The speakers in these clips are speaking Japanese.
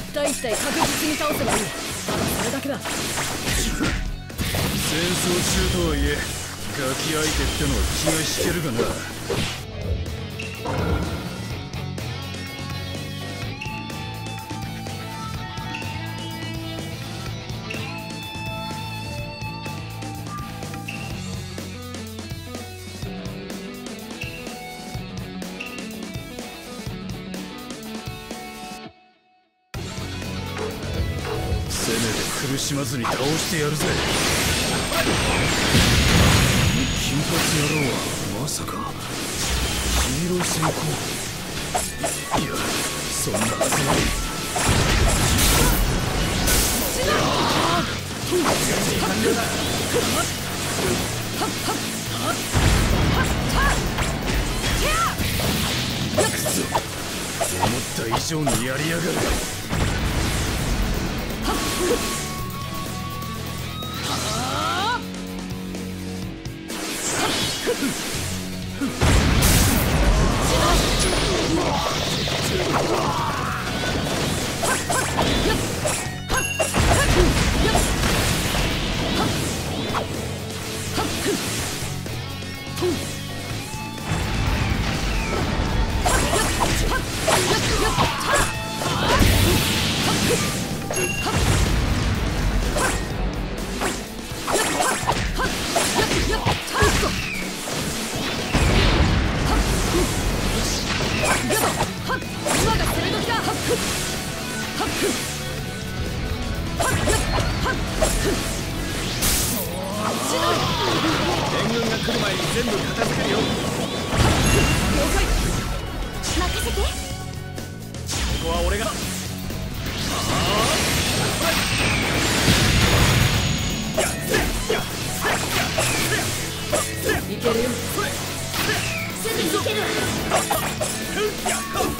一体一体確実に倒せばいい。ただそれだけだ。戦争中とはいえガキ相手ってのは気が引けるがな。せめて苦しまずに倒してやるぜ。金髪野郎はまさか。ヒーロー先行いやそんなはずない。思った以上にやりやがる Ha! ここは俺がやっほ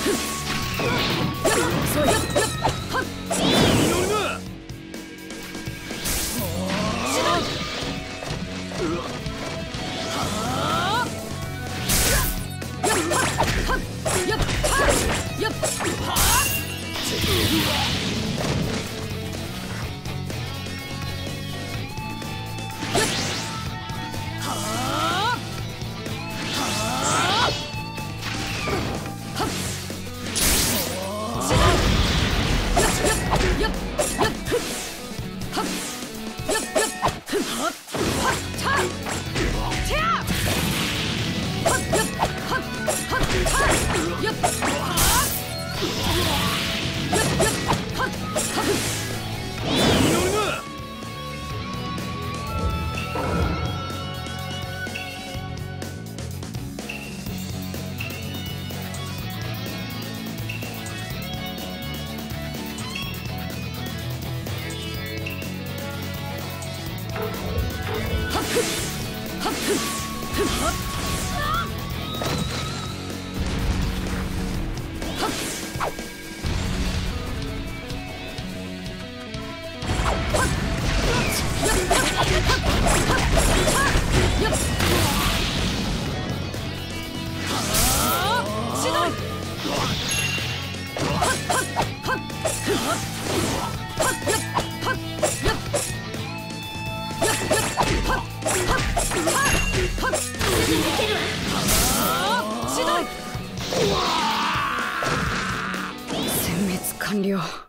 Huh? よっ。殲滅完了